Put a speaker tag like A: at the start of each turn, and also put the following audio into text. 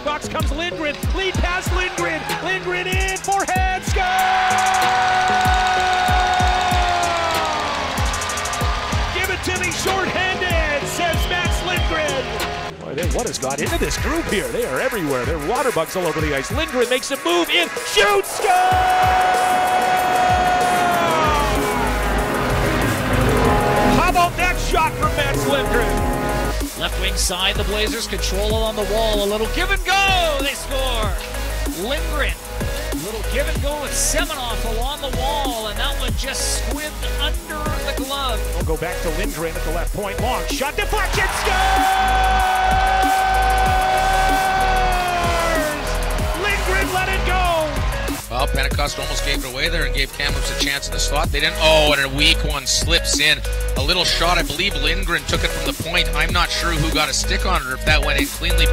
A: box comes Lindgren. Lead pass Lindgren. Lindgren in. Forehand. Score! Give it to me short-handed, says Mats Lindgren. Boy, they, what has got into this group here? They are everywhere. They're water bugs all over the ice. Lindgren makes a move in. Shoots! Score!
B: Wing side, the Blazers control on the wall. A little give and go. They score. Lindgren. Little give and go with Semenoff along the wall, and that one just squibbed under the glove.
A: We'll go back to Lindgren at the left point. Long shot deflection. Scores!
C: Pentecost almost gave it away there and gave Kamloops a chance in the slot. They didn't. Oh, and a weak one slips in. A little shot. I believe Lindgren took it from the point. I'm not sure who got a stick on it or if that went in cleanly.